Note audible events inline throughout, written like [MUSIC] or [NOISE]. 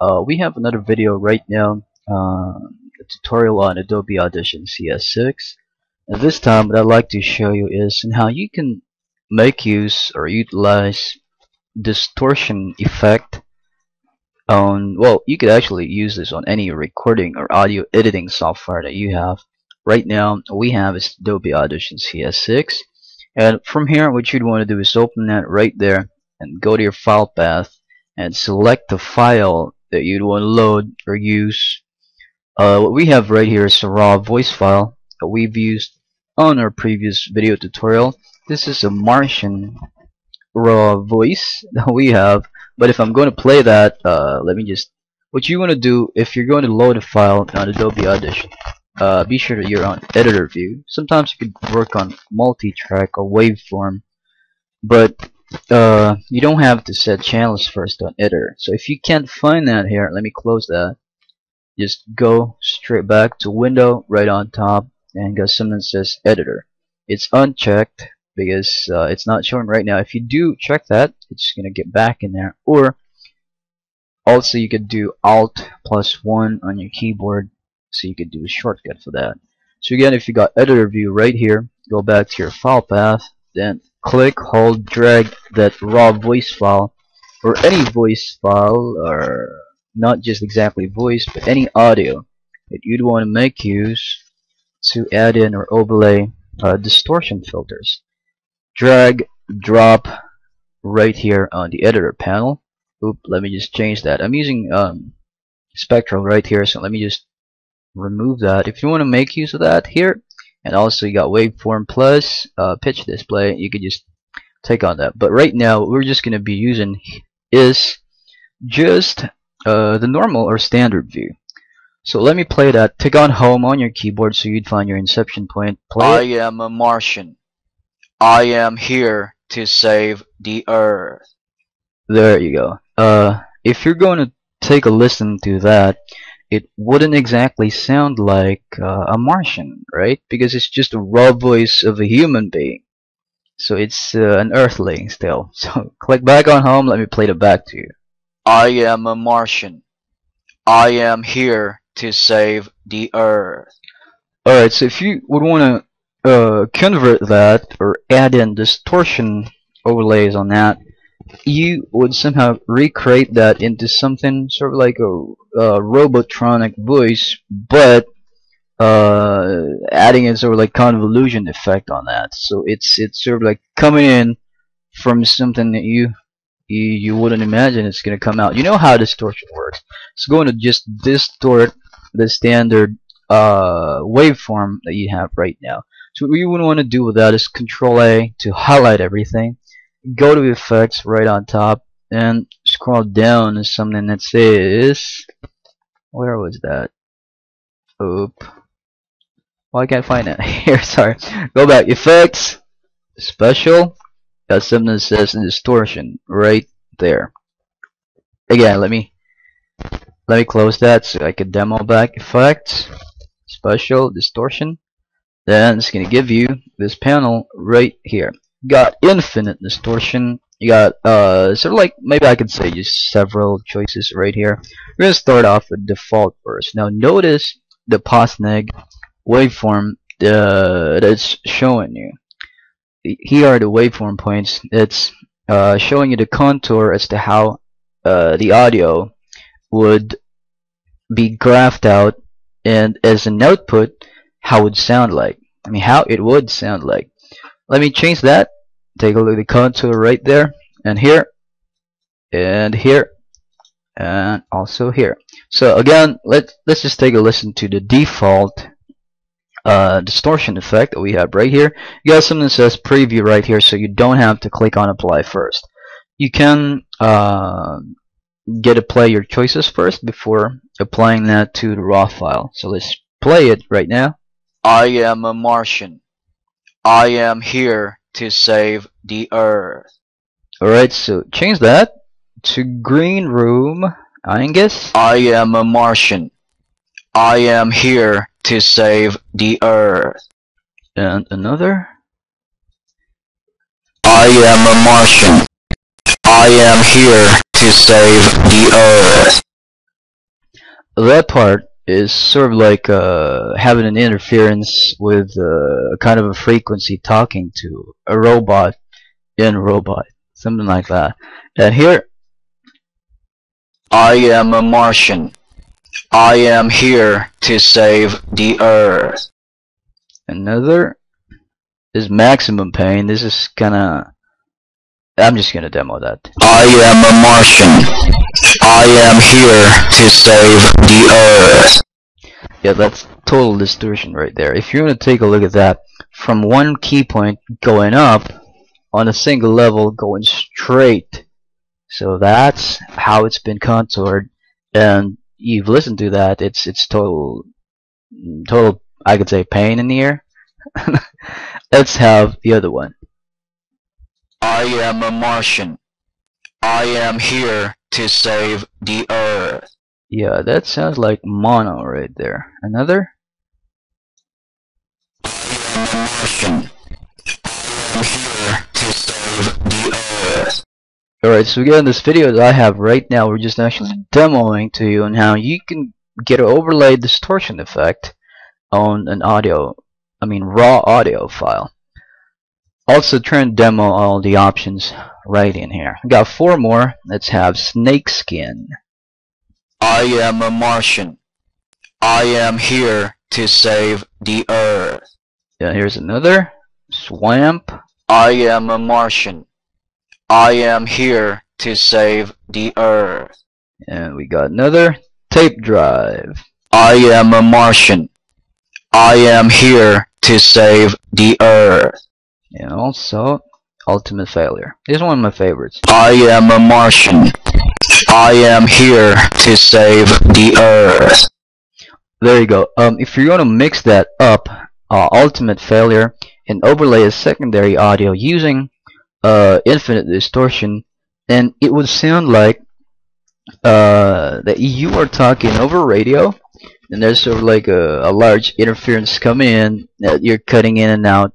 uh, we have another video right now, uh, a tutorial on Adobe Audition CS6. And this time what I'd like to show you is how you can make use or utilize distortion effect on, well, you could actually use this on any recording or audio editing software that you have. Right now, we have is Adobe Audition CS6. And from here, what you'd want to do is open that right there and go to your file path and select the file that you'd want to load or use. Uh, what we have right here is a raw voice file that we've used on our previous video tutorial. This is a Martian raw voice that we have. But if I'm going to play that, uh, let me just. What you want to do if you're going to load a file on Adobe Audition, uh, be sure that you're on editor view. Sometimes you could work on multi-track or waveform, but uh, you don't have to set channels first on editor. So if you can't find that here, let me close that. Just go straight back to window right on top and got something that says editor. It's unchecked because uh, it's not showing right now. If you do check that, it's gonna get back in there. Or also you could do Alt plus one on your keyboard, so you could do a shortcut for that. So again, if you got editor view right here, go back to your file path, then click, hold, drag that raw voice file or any voice file or not just exactly voice but any audio that you'd want to make use to add in or overlay uh, distortion filters. Drag, drop right here on the editor panel. Oop, let me just change that. I'm using um, spectral right here, so let me just remove that. If you want to make use of that here, and also you got waveform plus uh, pitch display. You could just take on that. But right now what we're just going to be using is just uh, the normal or standard view. So let me play that. Take on home on your keyboard so you'd find your inception point. Play I am a Martian. I am here to save the Earth. there you go. Uh, if you're going to take a listen to that it wouldn't exactly sound like uh, a Martian, right? Because it's just a raw voice of a human being. So it's uh, an Earthling still. [LAUGHS] So click back on home. Let me play it back to you. I am a Martian. I am here to save the Earth. Alright, so if you would want to uh, convert that or add in distortion overlays on that, you would somehow recreate that into something sort of like a, a robotronic voice, but uh, adding a sort of like convolution effect on that. So it's it's sort of like coming in from something that you you, you wouldn't imagine it's going to come out. You know how distortion works. It's going to just distort the standard uh, waveform that you have right now. So what you would want to do with that is Control A to highlight everything go to effects right on top and scroll down to something that says where was that? Oop. Well I can't find it [LAUGHS] here sorry. Go back effects special got something that says distortion right there. Again let me let me close that so I can demo back effects special distortion. Then it's gonna give you this panel right here got infinite distortion. You got uh sort of like maybe I could say just several choices right here. We're gonna start off with default first. Now notice the POSNEG waveform uh, that's showing you. Here are the waveform points. It's uh, showing you the contour as to how uh, the audio would be graphed out and as an output how it would sound like. I mean how it would sound like. Let me change that take a look at the contour right there and here and here and also here. So again let's let's just take a listen to the default uh, distortion effect that we have right here. You got something that says preview right here so you don't have to click on apply first. You can uh, get to play your choices first before applying that to the raw file. So let's play it right now. I am a Martian. I am here to save the Earth. alright so change that to green room Angst I am a Martian. I am here to save the Earth. and another I am a Martian. I am here to save the Earth. that part is sort of like uh, having an interference with uh, a kind of a frequency talking to a robot in a robot, something like that. And here, I am a Martian. I am here to save the Earth. another is maximum pain. This is kinda. I'm just gonna demo that. I am a Martian. I am here to save the Earth. Yeah, that's total distortion right there. If you're gonna take a look at that, from one key point going up on a single level going straight. So that's how it's been contoured and you've listened to that, it's it's total total I could say pain in the ear. [LAUGHS] Let's have the other one. I am a Martian. I am here to save the Earth. Yeah, that sounds like mono right there. Another? I am a Martian. I am here to save the Earth. Alright, so again, this video that I have right now, we're just actually demoing to you on how you can get an overlay distortion effect on an audio, I mean raw audio file. Also to demo all the options right in here. I got four more. Let's have snakeskin. I am a Martian. I am here to save the Earth. Yeah, here's another. Swamp. I am a Martian. I am here to save the Earth. And we got another. Tape drive. I am a Martian. I am here to save the Earth. And also ultimate failure. This is one of my favorites. I am a Martian. I am here to save the Earth. There you go. Um, if you're gonna mix that up, uh, ultimate failure, and overlay a secondary audio using uh, infinite distortion, then it would sound like uh, that you are talking over radio, and there's sort of like a, a large interference coming in that you're cutting in and out,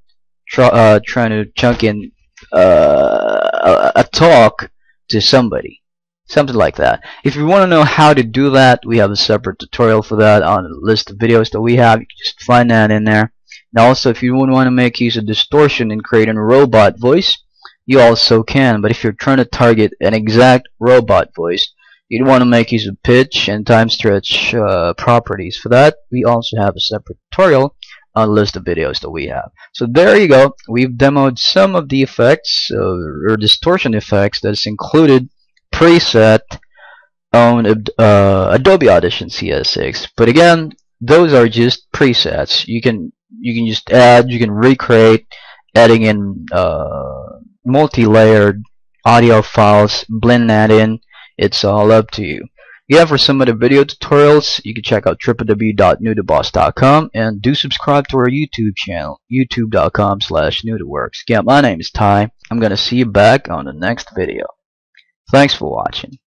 try, uh, trying to chunk in uh, a, a talk to somebody. Something like that. If you want to know how to do that, we have a separate tutorial for that on the list of videos that we have. You can just find that in there. And also, if you want to make use of distortion in creating a robot voice, you also can. But if you're trying to target an exact robot voice, you'd want to make use of pitch and time stretch uh, properties. For that, we also have a separate tutorial on a list of videos that we have. So there you go. We've demoed some of the effects uh, or distortion effects that's included preset on uh, Adobe Audition CS6. But again, those are just presets. You can you can just add, you can recreate, adding in uh, multi-layered audio files, blend that in. It's all up to you. Yeah, for some of the video tutorials, you can check out www.noodleboss.com and do subscribe to our YouTube channel, youtube.com slash noodleworzch. Again, my name is Ty. I'm going to see you back on the next video. Thanks for watching.